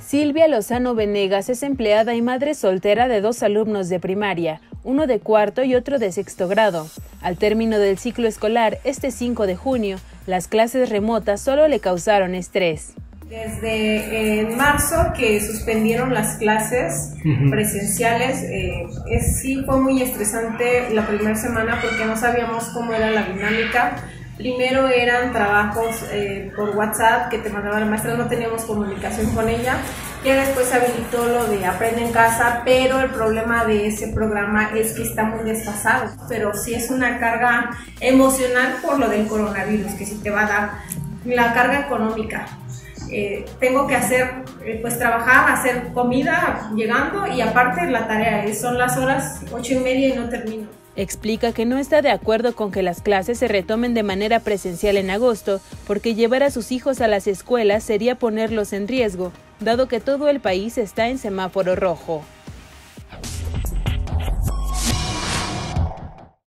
Silvia Lozano Venegas es empleada y madre soltera de dos alumnos de primaria, uno de cuarto y otro de sexto grado. Al término del ciclo escolar, este 5 de junio, las clases remotas solo le causaron estrés. Desde en marzo que suspendieron las clases presenciales, eh, sí fue muy estresante la primera semana porque no sabíamos cómo era la dinámica Primero eran trabajos eh, por WhatsApp que te mandaba la maestra, no teníamos comunicación con ella. Ya después habilitó lo de Aprende en Casa, pero el problema de ese programa es que está muy desfasado. Pero sí es una carga emocional por lo del coronavirus, que sí te va a dar la carga económica. Eh, tengo que hacer, eh, pues trabajar, hacer comida llegando y aparte la tarea, son las horas ocho y media y no termino. Explica que no está de acuerdo con que las clases se retomen de manera presencial en agosto, porque llevar a sus hijos a las escuelas sería ponerlos en riesgo, dado que todo el país está en semáforo rojo.